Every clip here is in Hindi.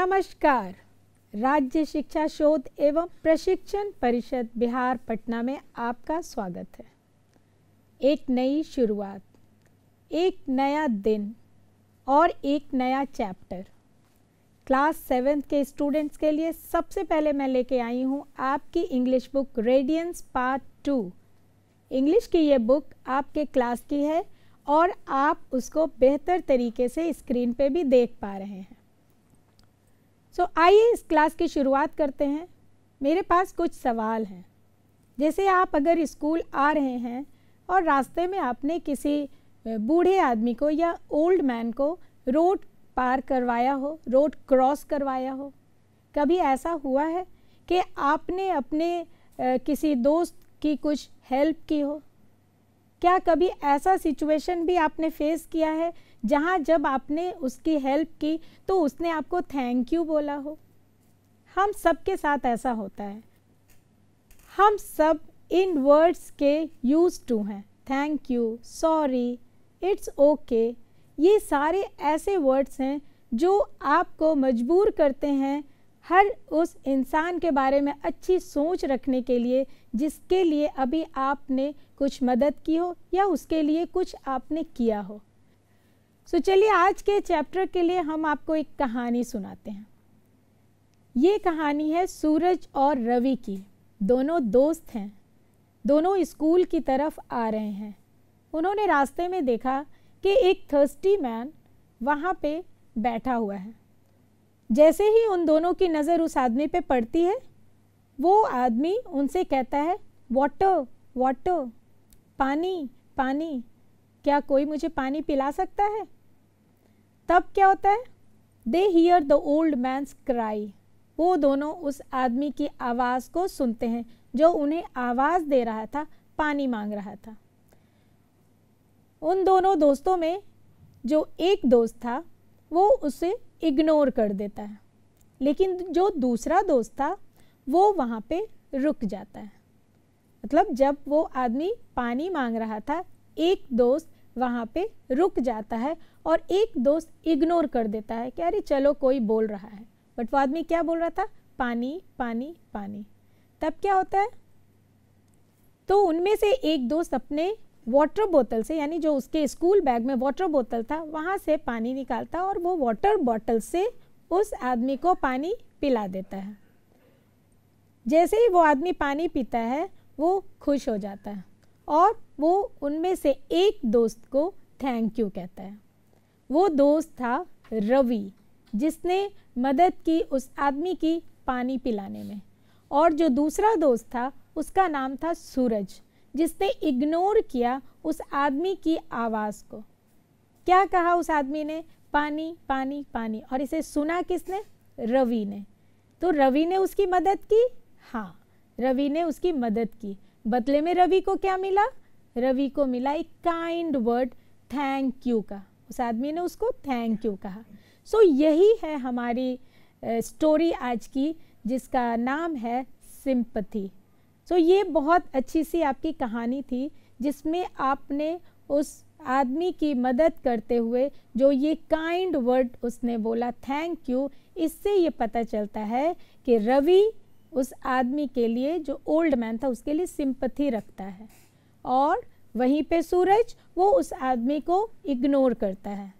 नमस्कार। राज्य शिक्षा शोध एवं प्रशिक्षण परिषद बिहार पटना में आपका स्वागत है। एक नई शुरुआत, एक नया दिन और एक नया चैप्टर। क्लास सेवेंथ के स्टूडेंट्स के लिए सबसे पहले मैं लेके आई हूँ आपकी English book radiance part two. English की ये बुक आपके क्लास की है और आप उसको बेहतर तरीके से स्क्रीन पे भी देख पा रहे हैं। सो so, आइए इस क्लास की शुरुआत करते हैं। मेरे पास कुछ सवाल हैं। जैसे आप अगर स्कूल आ रहे हैं और रास्ते में आपने किसी बूढ़े आदमी को या ओल्ड मैन को रोड पार करवाया हो रोड क्रॉस करवाया हो कभी ऐसा हुआ है कि आपने अपने किसी दोस्त की कुछ हेल्प की हो? क्या कभी ऐसा सिचुएशन भी आपने फेस किया है जहाँ जब आपने उसकी हेल्प की तो उसने आपको थैंक यू बोला हो। हम सब के साथ ऐसा होता है। हम सब इन वर्ड्स के यूज़ टू हैं। Thank you sorry it's okay ये सारे ऐसे वर्ड्स हैं जो आपको मजबूर करते हैं हर उस इंसान के बारे में अच्छी सोच रखने के लिए, जिसके लिए अभी आपने कुछ मदद की हो या उसके लिए कुछ आपने किया हो। सो so, चलिए आज के चैप्टर के लिए हम आपको एक कहानी सुनाते हैं। ये कहानी है सूरज और रवि की। दोनों दोस्त हैं। दोनों स्कूल की तरफ़ आ रहे हैं। उन्होंने रास्ते में देखा कि एक थर्स्टी मैन वहाँ पे बैठा हुआ है। जैसे ही उन दोनों की नज़र उस आदमी पे पड़ती है वो आदमी उनसे कहता है वाटर वाटर पानी पानी क्या कोई मुझे पानी पिला सकता है? तब क्या होता है? They hear the old man's cry वो दोनों उस आदमी की आवाज़ को सुनते हैं, जो उन्हें आवाज़ दे रहा था, पानी मांग रहा था। उन दोनों दोस्तों में जो एक दोस्त था, वो उसे इग्नोर कर देता है। लेकिन जो दूसरा दोस्त था, वो वहाँ पे रुक जाता है। मतलब जब वो आदमी पानी मांग रहा था, एक दोस्त वहाँ पे रुक जाता है और एक दोस्त इग्नोर कर देता है कि अरे चलो कोई बोल रहा है। बट वो आदमी क्या बोल रहा था? पानी पानी पानी। तब क्या होता है? तो उनमें से एक दोस्त अपने वाटर बोतल से, यानी जो उसके स्कूल बैग में वाटर बोतल था, वहाँ से पानी निकालता और वो वाटर बॉटल से उस आदमी को पानी पिला देता है। जैसे ही वो आदमी पानी पीता है, वो खुश हो जाता है और वो उनमें से एक दोस्त को थैंक यू कहता है। वो दोस्त था रवि, जिसने मदद की उस आदमी की पानी पिलाने में। और जो दूसरा दोस्त था, उसका नाम था सूरज, जिसने इग्नोर किया उस आदमी की आवाज़ को। क्या कहा उस आदमी ने? पानी पानी पानी। और इसे सुना किसने? रवि ने। तो रवि ने उसकी मदद की? हाँ रवि ने उसकी मदद की। बदले में रवि को क्या मिला? रवि को मिला एक काइंड वर्ड थैंक यू का। उस आदमी ने उसको थैंक यू कहा। सो so, यही है हमारी स्टोरी आज की जिसका नाम है सिंपथी सो so, ये बहुत अच्छी सी आपकी कहानी थी जिसमें आपने उस आदमी की मदद करते हुए जो ये काइंड वर्ड उसने बोला थैंक यू इससे ये पता चलता है कि रवि उस आदमी के लिए जो ओल्ड मैन था उसके लिए सिंपथी रखता है। और वहीं पे सूरज वो उस आदमी को इग्नोर करता है।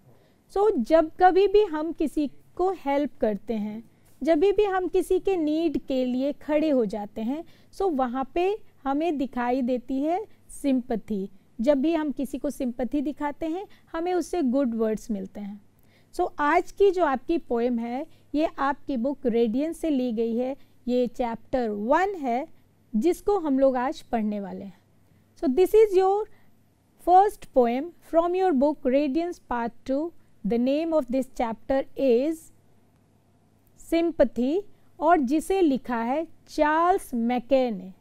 सो so, जब कभी भी हम किसी को हेल्प करते हैं जब भी हम किसी के नीड के लिए खड़े हो जाते हैं सो so वहाँ पे हमें दिखाई देती है सिंपथी जब भी हम किसी को सिंपथी दिखाते हैं हमें उससे गुड वर्ड्स मिलते हैं। सो so, आज की जो आपकी पोएम है ये आपकी बुक रेडियंस से ली गई है। ये चैप्टर वन है जिसको हम लोग आज पढ़ने वाले हैं। So this is your first poem from your book radiance part two the name of this chapter is sympathy और जिसे लिखा है चार्ल्स मैके ने।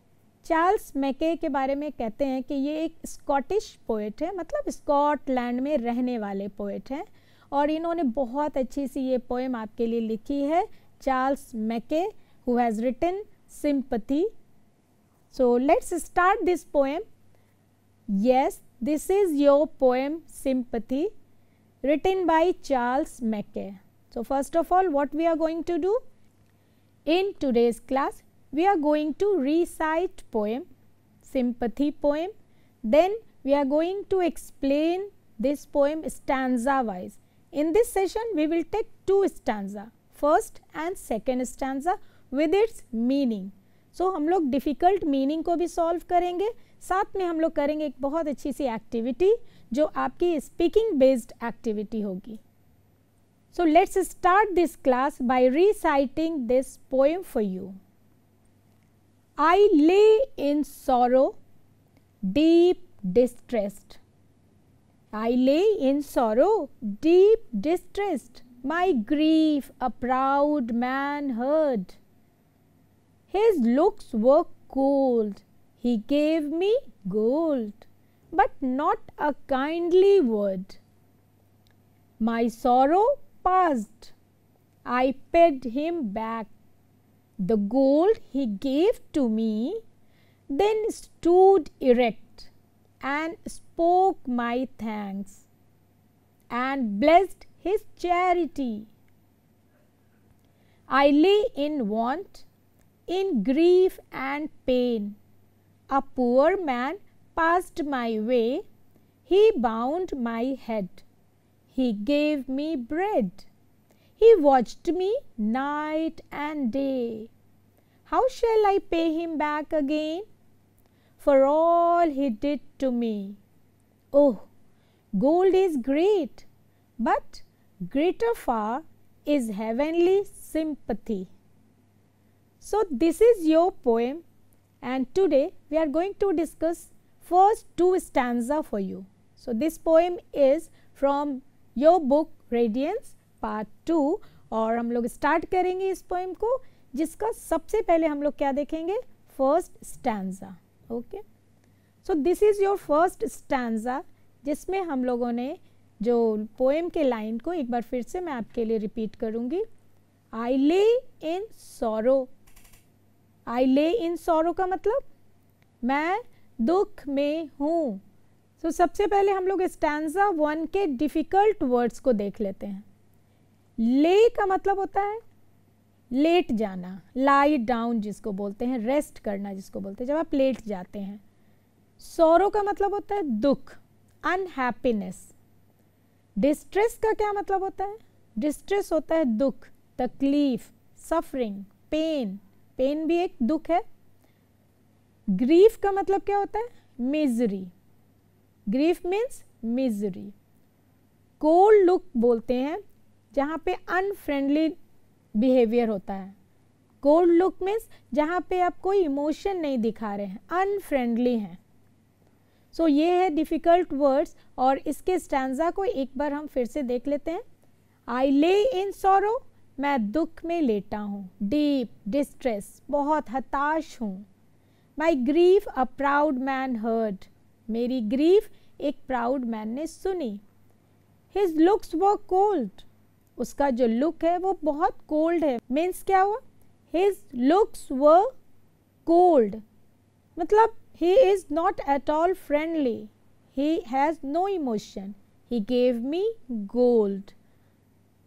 चार्ल्स मैके के बारे में कहते हैं कि ये एक स्कॉटिश पोइट है मतलब स्कॉटलैंड में रहने वाले पोइट हैं और इन्होंने बहुत अच्छी सी ये पोएम आपके लिए लिखी है Charles Mackay who has written sympathy so let's start this poem yes this is your poem sympathy written by charles mackay So first of all, what we are going to do? In today's class, we are going to recite poem, sympathy poem. Then we are going to explain this poem stanza wise. In this session, we will take two stanza, first and second stanza with its meaning. So so, हम लोग डिफ़िकल्ट मीनिंग को भी सॉल्व करेंगे साथ में हम लोग करेंगे एक बहुत अच्छी सी एक्टिविटी जो आपकी स्पीकिंग बेस्ड एक्टिविटी होगी so let's start this class by reciting this poem for you I lay in sorrow deep distressed I lay in sorrow, deep distressed. My grief a proud man heard. His looks were cold. He gave me gold, but not a kindly word. My sorrow passed. I paid him back the gold he gave to me, then stood erect and spoke my thanks and blessed his charity. I lay in want in grief and pain. A poor man passed my way, he bound my head, he gave me bread, he watched me night and day. How shall I pay him back again for all he did to me? Oh, gold is great, but greater far is heavenly sympathy. So, this is your poem and today we are going to discuss first two stanza for you. So, this poem is from your book Radiance part 2 और हम लोग स्टार्ट करेंगे इस पोएम को जिसका सबसे पहले हम लोग क्या देखेंगे? First stanza okay so this is your first stanza जिसमें हम लोगों ने जो पोएम के लाइन को एक बार फिर से मैं आपके लिए रिपीट करूँगी. आई ले इन सोरो आई ले इन सौरों का मतलब? मैं दुख में हूँ। तो so, सबसे पहले हम लोग स्टैंडा वन के डिफ़िकल्ट वर्ड्स को देख लेते हैं। ले का मतलब होता है लेट जाना लाई डाउन जिसको बोलते हैं रेस्ट करना जिसको बोलते हैं। जब आप लेट जाते हैं सौरों का मतलब होता है दुख अनहैप्पीनेस डिस्ट्रेस का क्या मतलब होता है? डिस्ट्रेस होता है दुख तकलीफ़ सफरिंग पेन पेन भी एक दुख है। ग्रीफ का मतलब क्या होता है? Misery. Grief means misery. Cold look बोलते हैं जहाँ पे अनफ्रेंडली बिहेवियर होता है। कोल्ड लुक मीन्स जहाँ पे आप कोई इमोशन नहीं दिखा रहे हैं अनफ्रेंडली हैं। सो so, ये है डिफ़िकल्ट वर्ड्स और इसके स्टैंडा को एक बार हम फिर से देख लेते हैं। आई ले इन सोरो मैं दुख में लेटा हूँ, डीप डिस्ट्रेस, बहुत हताश हूँ। My grief a proud man heard मेरी ग्रीफ एक प्राउड मैन ने सुनी। हिज लुक्स वो कोल्ड उसका जो लुक है, वो बहुत कोल्ड है। मीन्स क्या हुआ? हिज लुक्स व कोल्ड मतलब he is not at all friendly he has no emotion he gave me gold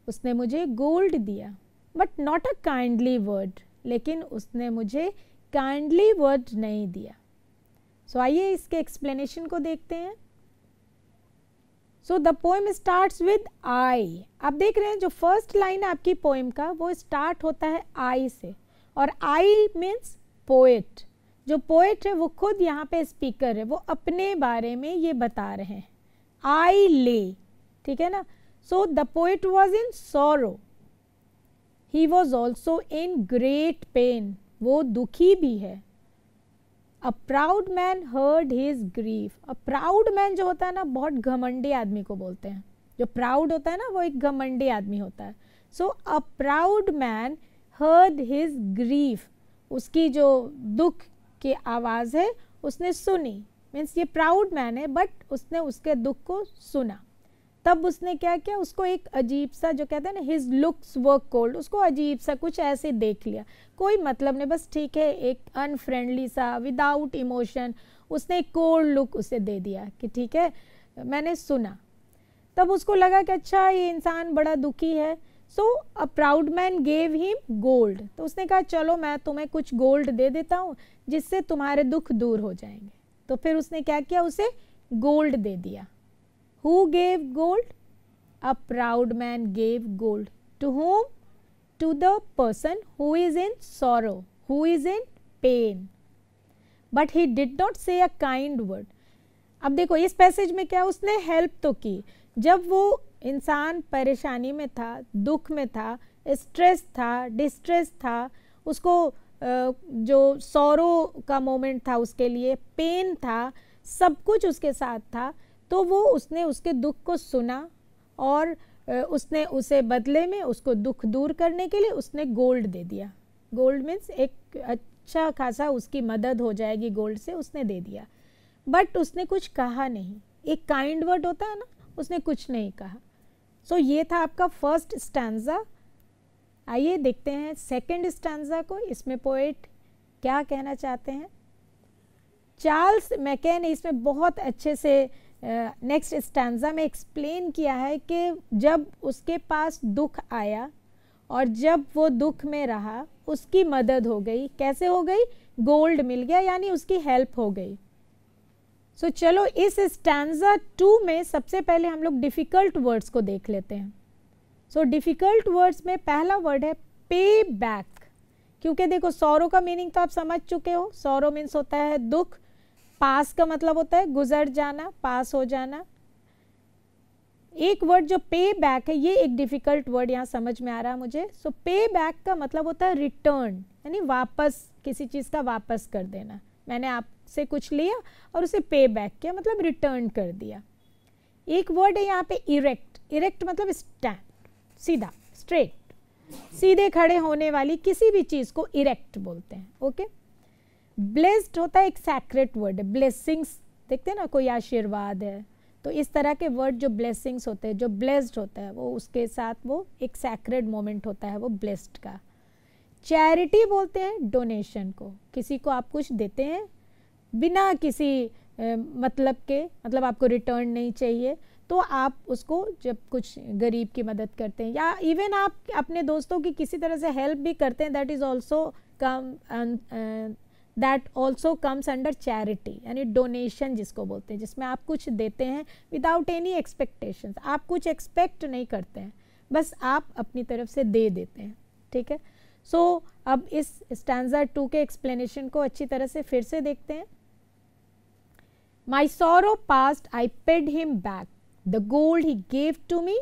उसने मुझे गोल्ड दिया but not a kindly word लेकिन उसने मुझे काइंडली वर्ड नहीं दिया। सो so, आइए इसके एक्सप्लेनेशन को देखते हैं। So the poem starts with I आप देख रहे हैं जो फ़र्स्ट लाइन आपकी पोएम का वो स्टार्ट होता है आई से। और आई मीन्स पोएट जो पोएट है वो खुद यहाँ पे स्पीकर है वो अपने बारे में ये बता रहे हैं। आई ले ठीक है ना? So, the poet was in sorrow. He was also in great pain. वो दुखी भी है। A proud man heard his grief a proud man जो होता है ना, बहुत घमंडी आदमी को बोलते हैं। जो प्राउड होता है ना, वो एक घमंडी आदमी होता है। So a proud man heard his grief उसकी जो दुख की आवाज़ है, उसने सुनी। मीन्स ये प्राउड मैन है बट उसने उसके दुख को सुना। तब उसने क्या किया? उसको एक अजीब सा जो कहते हैं ना हिज लुक्स वर्क कोल्ड उसको अजीब सा कुछ ऐसे देख लिया। कोई मतलब नहीं, बस ठीक है, एक अनफ्रेंडली सा विदाउट इमोशन उसने एक कोल्ड लुक उसे दे दिया कि ठीक है, मैंने सुना। तब उसको लगा कि अच्छा ये इंसान बड़ा दुखी है। So a proud man gave him gold तो उसने कहा, चलो, मैं तुम्हें कुछ गोल्ड दे देता हूँ, जिससे तुम्हारे दुख दूर हो जाएँगे। तो फिर उसने क्या किया? उसे गोल्ड दे दिया। Who gave gold a proud man gave gold to whom to the person who is in sorrow who is in pain but he did not say a kind word अब देखो, इस पैसेज में क्या उसने हेल्प तो की? जब वो इंसान परेशानी में था, दुख में था स्ट्रेस था डिस्ट्रेस था, उसको जो सौरो का मोमेंट था उसके लिए पेन था, सब कुछ उसके साथ था तो वो उसने उसके दुख को सुना और उसने उसे बदले में उसको दुख दूर करने के लिए उसने गोल्ड दे दिया। गोल्ड मीन्स एक अच्छा खासा उसकी मदद हो जाएगी गोल्ड से उसने दे दिया। बट उसने कुछ कहा नहीं। एक काइंड वर्ड होता है ना उसने कुछ नहीं कहा। सो so, ये था आपका फ़र्स्ट स्टैंडा आइए देखते हैं सेकंड स्टैंडा को। इसमें पोएट क्या कहना चाहते हैं? चार्ल्स मैके इसमें बहुत अच्छे से नेक्स्ट स्टैंडा में एक्सप्लेन किया है कि जब उसके पास दुख आया और जब वो दुख में रहा उसकी मदद हो गई। कैसे हो गई? गोल्ड मिल गया यानी उसकी हेल्प हो गई। सो so, चलो इस स्टैंडा टू में सबसे पहले हम लोग डिफ़िकल्ट वर्ड्स को देख लेते हैं। सो डिफ़िकल्ट वर्ड्स में पहला वर्ड है पे बैक क्योंकि देखो सौरों का मीनिंग तो आप समझ चुके हो। सौरो मीन्स होता है दुख पास का मतलब होता है गुजर जाना, पास हो जाना। एक वर्ड जो पे बैक है, ये एक डिफ़िकल्ट वर्ड यहाँ समझ में आ रहा है मुझे। सो पे बैक का मतलब होता है रिटर्न यानी वापस, किसी चीज़ का वापस कर देना। मैंने आपसे कुछ लिया और उसे पे बैक किया मतलब रिटर्न कर दिया। एक वर्ड है यहाँ पे इरेक्ट इरेक्ट मतलब स्टैंड सीधा स्ट्रेट सीधे खड़े होने वाली किसी भी चीज़ को इरेक्ट बोलते हैं ओके ब्लेस्ड होता है एक सैक्रेट वर्ड है ब्लेसिंग्स देखते हैं ना कोई आशीर्वाद है तो इस तरह के वर्ड जो ब्लेसिंग्स होते हैं जो ब्लेस्ड होता है वो उसके साथ वो एक सैक्रेड मोमेंट होता है वो ब्लेस्ड का। चैरिटी बोलते हैं डोनेशन को। किसी को आप कुछ देते हैं बिना किसी ए, मतलब के मतलब आपको रिटर्न नहीं चाहिए तो आप उसको जब कुछ गरीब की मदद करते हैं या इवन आप अपने दोस्तों की किसी तरह से हेल्प भी करते हैं that is also come that also comes under charity यानी डोनेशन जिसको बोलते हैं जिसमें आप कुछ देते हैं विदाउट एनी एक्सपेक्टेशंस आप कुछ एक्सपेक्ट नहीं करते हैं बस आप अपनी तरफ़ से दे देते हैं ठीक है? सो so, अब इस स्टैंडर्ड टू के एक्सप्लेनेशन को अच्छी तरह से फिर से देखते हैं। My sorrow passed I paid him back the gold he gave to me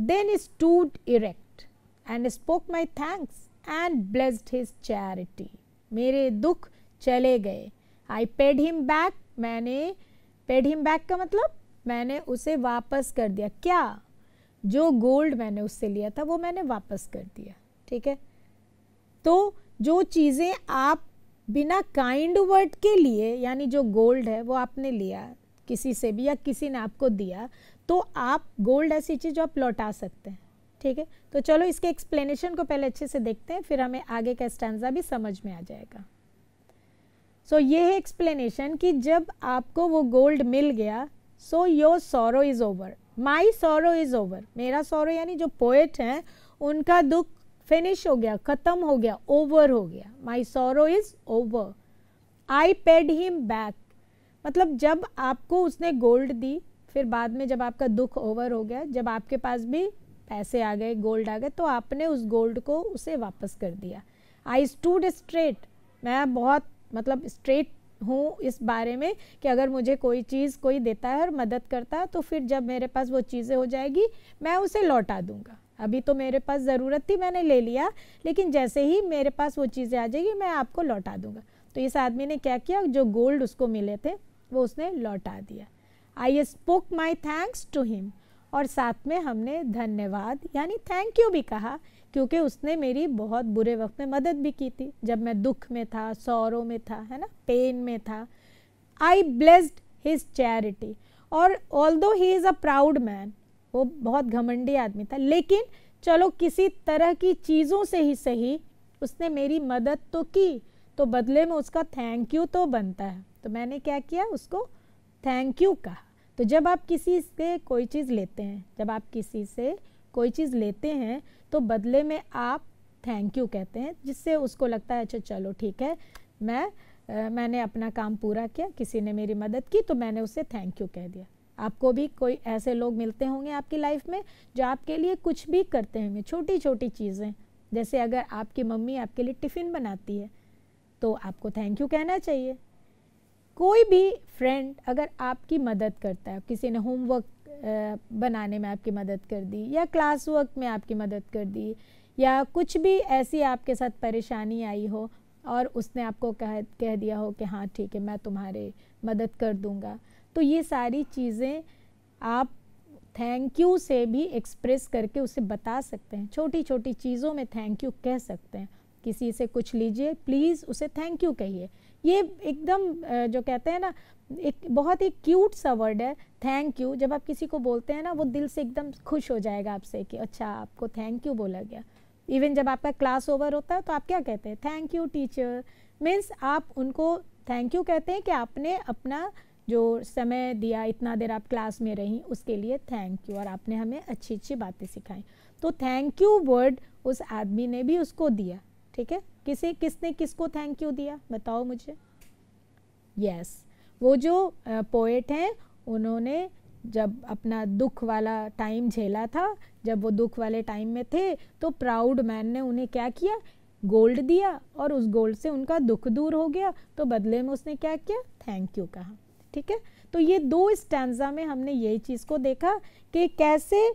then is stood erect and spoke my thanks and blessed his charity मेरे दुख चले गए। आई पेड हिम बैक मैंने पेड हिम बैक का मतलब? मैंने उसे वापस कर दिया। क्या? जो गोल्ड मैंने उससे लिया था, वो मैंने वापस कर दिया। ठीक है? तो जो चीज़ें आप बिना काइंड वर्ड के लिए, यानी जो गोल्ड है, वो आपने लिया, किसी से भी या किसी ने आपको दिया तो आप गोल्ड ऐसी चीज़ जो आप लौटा सकते हैं। ठीक है? तो चलो इसके एक्सप्लेनेशन को पहले अच्छे से देखते हैं, फिर हमें आगे का स्टैंडा भी समझ में आ जाएगा। सो ये है एक्सप्लेनेशन कि जब आपको वो गोल्ड मिल गया so your sorrow is over my sorrow is over मेरा सोरो यानी जो पोएट हैं, उनका दुख फिनिश हो गया, ख़त्म हो गया ओवर हो गया. My sorrow is over I paid him back मतलब जब आपको उसने गोल्ड दी, फिर बाद में जब आपका दुख ओवर हो गया, जब आपके पास भी पैसे आ गए गोल्ड आ गए तो आपने उस गोल्ड को उसे वापस कर दिया. आई स्टूड स्ट्रेट मैं बहुत मतलब स्ट्रेट हूँ इस बारे में कि अगर मुझे कोई चीज़ कोई देता है और मदद करता है तो फिर जब मेरे पास वो चीज़ें हो जाएगी, मैं उसे लौटा दूँगा। अभी तो मेरे पास ज़रूरत थी, मैंने ले लिया, लेकिन जैसे ही मेरे पास वो चीज़ें आ जाएगी, मैं आपको लौटा दूँगा। तो इस आदमी ने क्या किया, जो गोल्ड उसको मिले थे, वो उसने लौटा दिया। I spoke my thanks to him और साथ में हमने धन्यवाद, यानी थैंक यू भी कहा क्योंकि उसने मेरी बहुत बुरे वक्त में मदद भी की थी। जब मैं दुख में था, सौरों में था, है ना पेन में था आई ब्लेस्ड हिज चैरिटी और although he is a proud man वो बहुत घमंडी आदमी था, लेकिन चलो किसी तरह की चीज़ों से ही सही उसने मेरी मदद तो की तो बदले में उसका थैंक यू तो बनता है। तो मैंने क्या किया, उसको थैंक यू कहा। तो जब आप किसी से कोई चीज़ लेते हैं, जब आप किसी से कोई चीज़ लेते हैं तो बदले में आप थैंक यू कहते हैं जिससे उसको लगता है अच्छा चलो ठीक है मैं आ, मैंने अपना काम पूरा किया किसी ने मेरी मदद की तो मैंने उससे थैंक यू कह दिया। आपको भी कोई ऐसे लोग मिलते होंगे आपकी लाइफ में जो आपके लिए कुछ भी करते होंगे छोटी छोटी चीज़ें। जैसे अगर आपकी मम्मी आपके लिए टिफ़िन बनाती है तो आपको थैंक यू कहना चाहिए। कोई भी फ्रेंड अगर आपकी मदद करता है किसी ने होमवर्क बनाने में आपकी मदद कर दी, या क्लास वर्क में आपकी मदद कर दी, या कुछ भी ऐसी आपके साथ परेशानी आई हो और उसने आपको कह कह दिया हो कि हाँ ठीक है, मैं तुम्हारे मदद कर दूँगा। तो ये सारी चीज़ें आप थैंक यू से भी एक्सप्रेस करके उसे बता सकते हैं। छोटी छोटी चीज़ों में थैंक यू कह सकते हैं। किसी से कुछ लीजिए प्लीज़ उसे थैंक यू कहिए। ये एकदम जो कहते हैं ना, एक बहुत ही क्यूट सा वर्ड है थैंक यू जब आप किसी को बोलते हैं ना, वो दिल से एकदम खुश हो जाएगा आपसे कि अच्छा आपको थैंक यू बोला गया। इवन जब आपका क्लास ओवर होता है तो आप क्या कहते हैं? थैंक यू टीचर मीन्स आप उनको थैंक यू कहते हैं कि आपने अपना जो समय दिया, इतना देर आप क्लास में रही, उसके लिए थैंक यू और आपने हमें अच्छी अच्छी बातें सिखाई। तो थैंक यू वर्ड उस आदमी ने भी उसको दिया। ठीक है? किसे किसने किसको थैंक यू दिया? बताओ मुझे। यस yes, वो जो पोएट हैं उन्होंने जब अपना दुख वाला टाइम झेला था जब वो दुख वाले टाइम में थे तो प्राउड मैन ने उन्हें क्या किया? गोल्ड दिया और उस गोल्ड से उनका दुख दूर हो गया तो बदले में उसने क्या किया? थैंक यू कहा। ठीक है? तो ये दो स्टैंडा में हमने यही चीज़ को देखा कि कैसे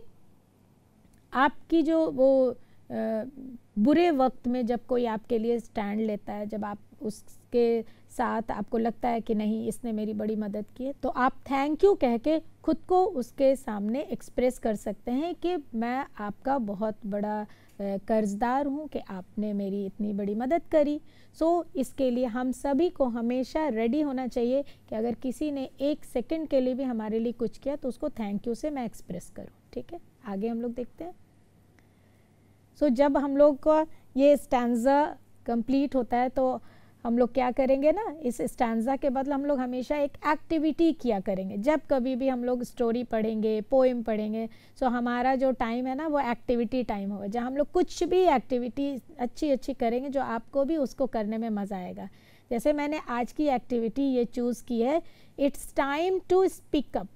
आपकी जो वो बुरे वक्त में जब कोई आपके लिए स्टैंड लेता है जब आप उसके साथ आपको लगता है कि नहीं इसने मेरी बड़ी मदद की है तो आप थैंक यू कह के खुद को उसके सामने एक्सप्रेस कर सकते हैं कि मैं आपका बहुत बड़ा कर्जदार हूँ कि आपने मेरी इतनी बड़ी मदद करी। सो so, इसके लिए हम सभी को हमेशा रेडी होना चाहिए कि अगर किसी ने एक सेकंड के लिए भी हमारे लिए कुछ किया तो उसको थैंक यू से मैं एक्सप्रेस करूँ। ठीक है? आगे हम लोग देखते हैं। सो so, जब हम लोग का ये स्टैंडा कंप्लीट होता है तो हम लोग क्या करेंगे ना इस स्टैंडा के बदले हम लोग हमेशा एक एक्टिविटी किया करेंगे। जब कभी भी हम लोग स्टोरी पढ़ेंगे पोइम पढ़ेंगे सो हमारा जो टाइम है ना वो एक्टिविटी टाइम होगा। जहाँ हम लोग कुछ भी एक्टिविटी अच्छी अच्छी करेंगे जो आपको भी उसको करने में मज़ा आएगा। जैसे मैंने आज की एक्टिविटी ये चूज़ की है it's time to speak up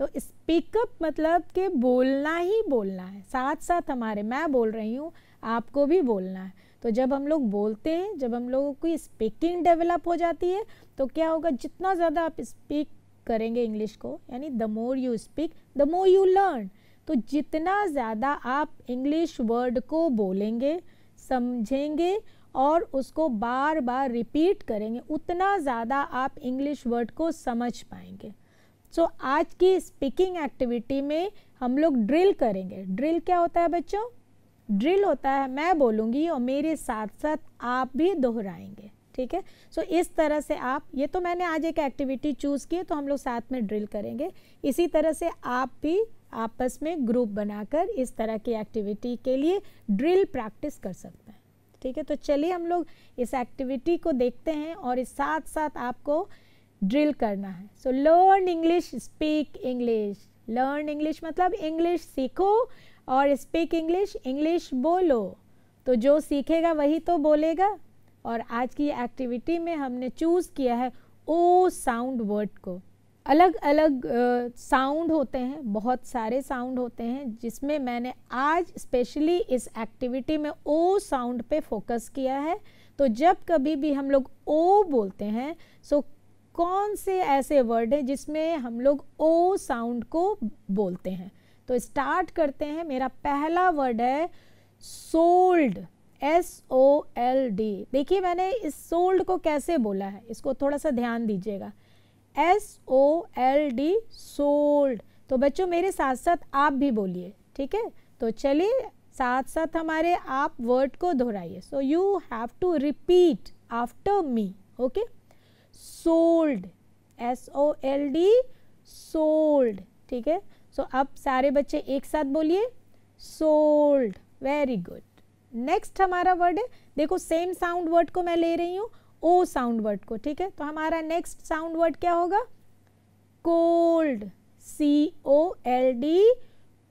तो स्पीकअप मतलब कि बोलना ही बोलना है। साथ साथ हमारे, मैं बोल रही हूँ, आपको भी बोलना है। तो जब हम लोग बोलते हैं, जब हम लोगों की स्पीकिंग डेवलप हो जाती है तो क्या होगा, जितना ज़्यादा आप स्पीक करेंगे इंग्लिश को, यानी the more you speak the more you learn तो जितना ज़्यादा आप इंग्लिश वर्ड को बोलेंगे, समझेंगे और उसको बार बार रिपीट करेंगे, उतना ज़्यादा आप इंग्लिश वर्ड को समझ पाएँगे। सो so, आज की स्पीकिंग एक्टिविटी में हम लोग ड्रिल करेंगे। ड्रिल क्या होता है बच्चों? ड्रिल होता है मैं बोलूँगी और मेरे साथ साथ आप भी दोहराएँगे ठीक है? सो so, इस तरह से आप ये तो मैंने आज एक एक्टिविटी चूज़ की तो हम लोग साथ में ड्रिल करेंगे। इसी तरह से आप भी आपस में ग्रुप बनाकर इस तरह की एक्टिविटी के लिए ड्रिल प्रैक्टिस कर सकते हैं ठीक है? तो चलिए हम लोग इस एक्टिविटी को देखते हैं और इस साथ साथ आपको ड्रिल करना है। So learn English speak English learn English मतलब इंग्लिश सीखो और स्पीक इंग्लिश इंग्लिश बोलो। तो जो सीखेगा वही तो बोलेगा। और आज की एक्टिविटी में हमने चूज़ किया है ओ साउंड वर्ड को। अलग अलग साउंड uh, होते हैं बहुत सारे साउंड होते हैं जिसमें मैंने आज स्पेशली इस एक्टिविटी में ओ साउंड पे फोकस किया है। तो जब कभी भी हम लोग ओ बोलते हैं सो कौन से ऐसे वर्ड हैं जिसमें हम लोग ओ साउंड को बोलते हैं? तो स्टार्ट करते हैं। मेरा पहला वर्ड है sold S O L D देखिए, मैंने इस सोल्ड को कैसे बोला है? इसको थोड़ा सा ध्यान दीजिएगा। S O L D sold. तो बच्चों, मेरे साथ साथ आप भी बोलिए, ठीक है? तो चलिए साथ साथ हमारे आप वर्ड को दोहराइए। So you have to repeat after me okay sold S O L D sold ठीक है? सो so, अब सारे बच्चे एक साथ बोलिए सोल्ड वेरी गुड नेक्स्ट हमारा वर्ड है देखो सेम साउंड वर्ड को मैं ले रही हूँ ओ साउंड वर्ड को ठीक है? तो हमारा नेक्स्ट साउंड वर्ड क्या होगा? Cold C O L D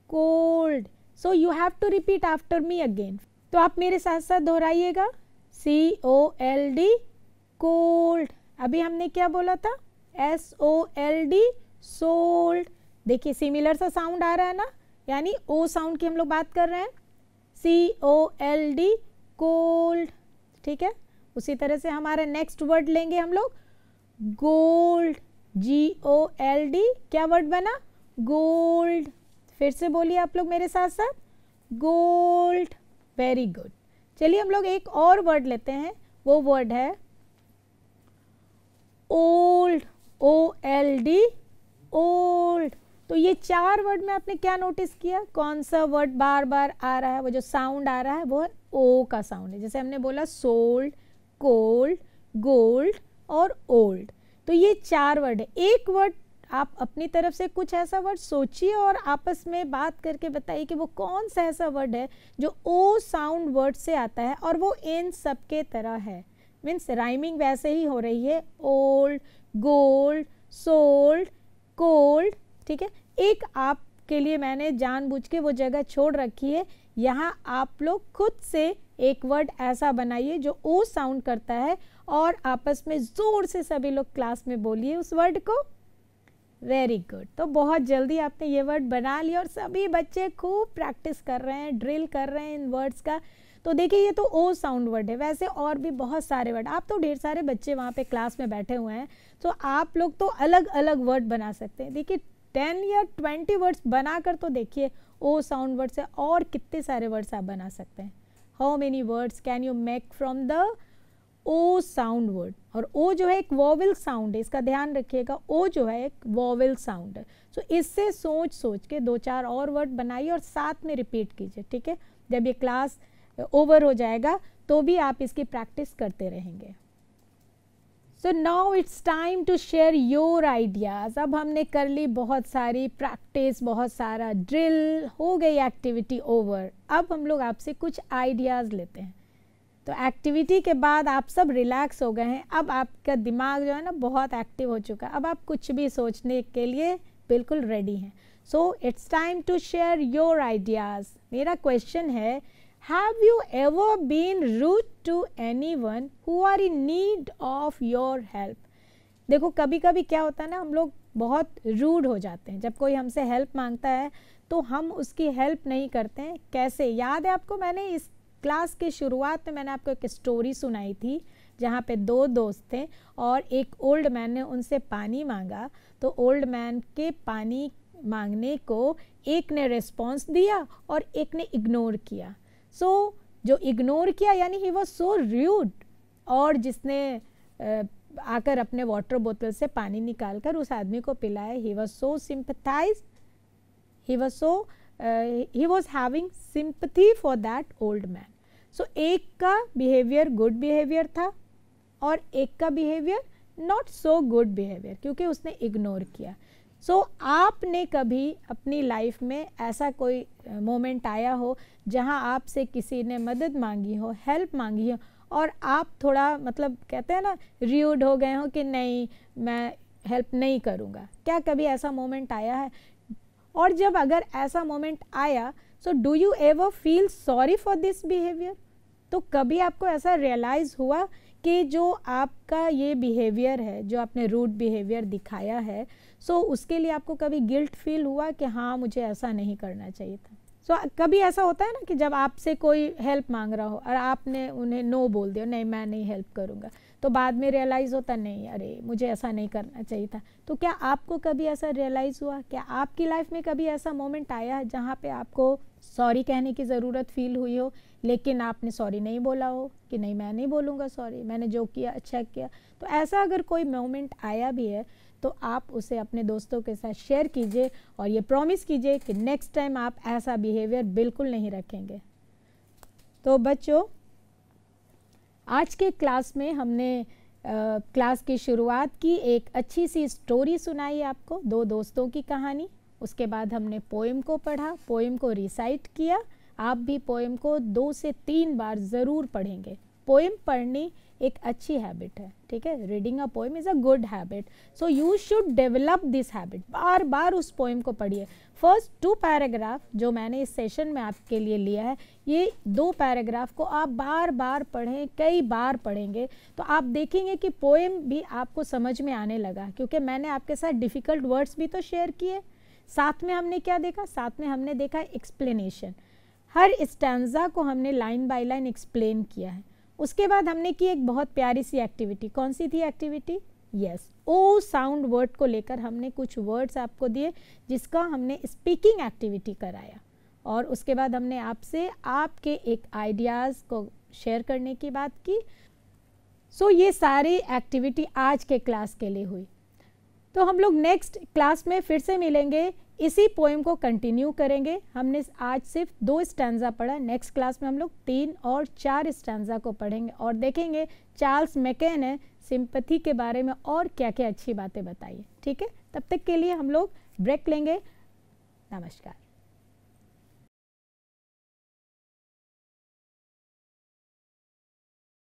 cold so you have to repeat after me again तो आप मेरे साथ साथ दोहराइएगा C O L D cold अभी हमने क्या बोला था? S O L D sold देखिए सिमिलर सा साउंड आ रहा है ना? यानी ओ साउंड की हम लोग बात कर रहे हैं। C O L D cold ठीक है? उसी तरह से हमारा नेक्स्ट वर्ड लेंगे हम लोग। Gold G O L D क्या वर्ड बना? गोल्ड फिर से बोलिए आप लोग मेरे साथ साथ। गोल्ड वेरी गुड चलिए हम लोग एक और वर्ड लेते हैं। वो वर्ड है old O L D old. तो ये चार वर्ड में आपने क्या नोटिस किया? कौन सा वर्ड बार बार आ रहा है? वो जो साउंड आ रहा है, वो है ओ का साउंड है। जैसे हमने बोला सोल्ड कोल्ड गोल्ड और ओल्ड तो ये चार वर्ड है। एक वर्ड आप अपनी तरफ़ से कुछ ऐसा वर्ड सोचिए और आपस में बात करके बताइए कि वो कौन सा ऐसा वर्ड है जो ओ साउंड वर्ड से आता है और वो इन सब के तरह है। मीन्स राइमिंग वैसे ही हो रही है ओल्ड गोल्ड सोल्ड कोल्ड ठीक है? एक आपके लिए मैंने जानबूझ के वो जगह छोड़ रखी है। यहाँ आप लोग खुद से एक वर्ड ऐसा बनाइए जो ओ साउंड करता है और आपस में ज़ोर से सभी लोग क्लास में बोलिए उस वर्ड को। वेरी गुड तो बहुत जल्दी आपने ये वर्ड बना लिया और सभी बच्चे खूब प्रैक्टिस कर रहे हैं ड्रिल कर रहे हैं इन वर्ड्स का। तो देखिए ये तो ओ साउंड वर्ड है। वैसे और भी बहुत सारे वर्ड। आप तो ढेर सारे बच्चे वहाँ पे क्लास में बैठे हुए हैं तो आप लोग तो अलग अलग वर्ड बना सकते हैं। देखिए टेन या ट्वेंटी वर्ड्स बनाकर तो देखिए ओ साउंड वर्ड से और कितने सारे वर्ड्स आप बना सकते हैं। How many words can you make from the O sound word और ओ जो है एक वॉवल साउंड है इसका ध्यान रखिएगा। ओ जो है एक वॉवल साउंड है। सो so, इससे सोच सोच के दो चार और वर्ड बनाइए और साथ में रिपीट कीजिए ठीक है? जब ये क्लास ओवर हो जाएगा तो भी आप इसकी प्रैक्टिस करते रहेंगे। So now it's time to share your ideas अब हमने कर ली बहुत सारी प्रैक्टिस बहुत सारा ड्रिल हो गई एक्टिविटी ओवर अब हम लोग आपसे कुछ आइडियाज़ लेते हैं। तो एक्टिविटी के बाद आप सब रिलैक्स हो गए हैं। अब आपका दिमाग जो है ना बहुत एक्टिव हो चुका है। अब आप कुछ भी सोचने के लिए बिल्कुल रेडी हैं। So it's time to share your ideas मेरा क्वेश्चन है you ever been rude to anyone who are in need of your help देखो कभी कभी क्या होता है ना, हम लोग बहुत रूड हो जाते हैं। जब कोई हमसे हेल्प माँगता है तो हम उसकी हेल्प नहीं करते हैं। कैसे? याद है आपको, मैंने इस क्लास के शुरुआत में मैंने आपको एक स्टोरी सुनाई थी, जहाँ पे दो दोस्त थे और एक ओल्ड मैन ने उनसे पानी मांगा। तो ओल्ड मैन के पानी मांगने को एक ने रिस्पॉन्स दिया और एक ने इग्नोर किया। सो so, जो इग्नोर किया यानी ही वॉज़ सो र्यूड और जिसने आकर अपने वाटर बोतल से पानी निकाल कर उस आदमी को पिलाया he was so sympathize he was so he was having sympathy for that old man so एक का बिहेवियर गुड बिहेवियर था और एक का behaviour not so good behaviour क्योंकि उसने इग्नोर किया। सो so, आपने कभी अपनी लाइफ में ऐसा कोई मोमेंट आया हो जहाँ आपसे किसी ने मदद मांगी हो हेल्प मांगी हो और आप थोड़ा मतलब कहते हैं ना र्यूड हो गए हो कि नहीं मैं हेल्प नहीं करूँगा। क्या कभी ऐसा मोमेंट आया है? और जब अगर ऐसा मोमेंट आया so do you ever feel sorry for this behaviour तो कभी आपको ऐसा रियलाइज़ हुआ कि जो आपका ये बिहेवियर है जो आपने रूड बिहेवियर दिखाया है सो so उसके लिए आपको कभी गिल्ट फील हुआ कि हाँ मुझे ऐसा नहीं करना चाहिए था? सो so, कभी ऐसा होता है ना कि जब आपसे कोई हेल्प मांग रहा हो और आपने उन्हें नो बोल दिया नहीं मैं नहीं हेल्प करूँगा। तो बाद में रियलाइज़ होता नहीं अरे मुझे ऐसा नहीं करना चाहिए था। तो क्या आपको कभी ऐसा रियलाइज़ हुआ? क्या आपकी लाइफ में कभी ऐसा मोमेंट आया है जहाँ पे आपको सॉरी कहने की ज़रूरत फील हुई हो लेकिन आपने सॉरी नहीं बोला हो कि नहीं मैं नहीं बोलूँगा सॉरी मैंने जो किया अच्छा किया? तो ऐसा अगर कोई मोमेंट आया भी है तो आप उसे अपने दोस्तों के साथ शेयर कीजिए और ये प्रॉमिस कीजिए कि नेक्स्ट टाइम आप ऐसा बिहेवियर बिल्कुल नहीं रखेंगे। तो बच्चों, आज के क्लास में हमने क्लास की शुरुआत की, एक अच्छी सी स्टोरी सुनाई आपको, दो दोस्तों की कहानी, उसके बाद हमने पोएम को पढ़ा पोएम को रिसाइट किया, आप भी पोएम को दो से तीन बार ज़रूर पढ़ेंगे। पोएम पढ़नी एक अच्छी हैबिट है ठीक है reading a poem is a good habit so you should develop this habit बार बार उस पोएम को पढ़िए फ़र्स्ट टू पैराग्राफ जो मैंने इस सेशन में आपके लिए लिया है ये दो पैराग्राफ को आप बार बार पढ़ें कई बार पढ़ेंगे तो आप देखेंगे कि पोएम भी आपको समझ में आने लगा क्योंकि मैंने आपके साथ डिफ़िकल्ट वर्ड्स भी तो शेयर किए साथ में हमने क्या देखा साथ में हमने देखा एक्सप्लेनेशन हर स्टैंडा को हमने लाइन बाय लाइन एक्सप्लेन किया है उसके बाद हमने की एक बहुत प्यारी सी एक्टिविटी कौन सी थी activity yes O sound word को लेकर हमने कुछ वर्ड्स आपको दिए जिसका हमने स्पीकिंग एक्टिविटी कराया। और उसके बाद हमने आपसे आपके एक आइडियाज़ को शेयर करने की बात की। सो so, ये सारी एक्टिविटी आज के क्लास के लिए हुई। तो हम लोग नेक्स्ट क्लास में फिर से मिलेंगे। इसी पोएम को कंटिन्यू करेंगे। हमने आज सिर्फ़ दो स्टैंडा पढ़ा नेक्स्ट क्लास में हम लोग तीन और चार स्टैंडा को पढ़ेंगे और देखेंगे चार्ल्स मैके ने सिंपथी के बारे में और क्या क्या अच्छी बातें बताई ठीक है? तब तक के लिए हम लोग ब्रेक लेंगे। नमस्कार।